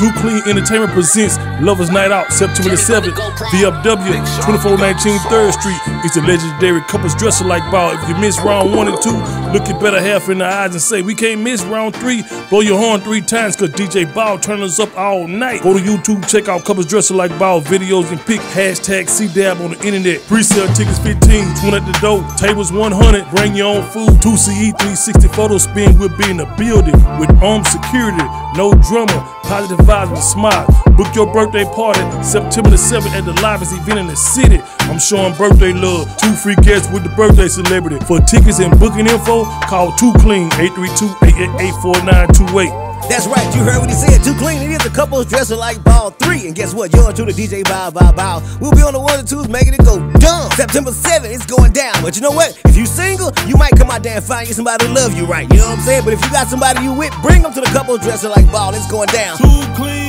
2Clean Entertainment presents Lovers Night Out, September the 7th, VFW, 2419 3rd Street. It's a legendary couples dress alike ball. If you miss round one and two, look your better half in the eyes and say, We can't miss round three. Blow your horn three times because DJ Ball turn us up all night. Go to YouTube, check out couples dress alike ball videos and pick hashtag CDAB on the internet. Pre-sale tickets 15, 20 at the door, tables 100. Bring your own food, 2CE 360 photo spin. We'll be in the building with armed security, no drummer, positive vibes with smile. Book your birthday party September the 7th at the livest event in the city. I'm showing birthday love. Two free guests with the birthday celebrity. For tickets and booking info, call 2 Clean 832-888-4928. That's right, you heard what he said. Too clean. It is a couples dressing like ball three. And guess what? You're to the DJ Bow Bow Bow. We'll be on the one and twos making it go dumb. September 7th, it's going down. But you know what? If you single, you might come out there and find you somebody who love you right. You know what I'm saying? But if you got somebody you with, bring them to the couples dressing like ball. It's going down. 2Clean.